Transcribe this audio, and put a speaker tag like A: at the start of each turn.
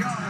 A: yard.